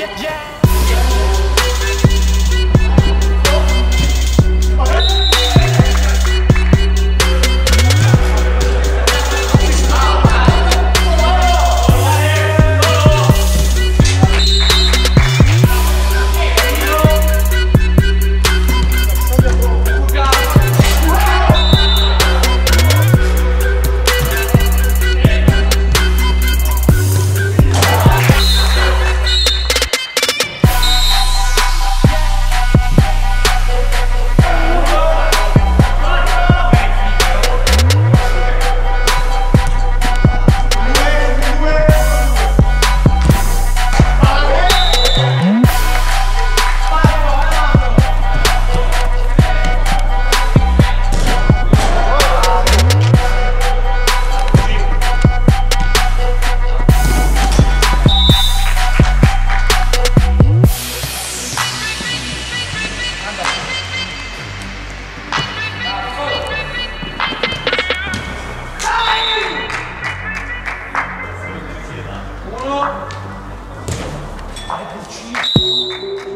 yeah, yeah. vai por ti.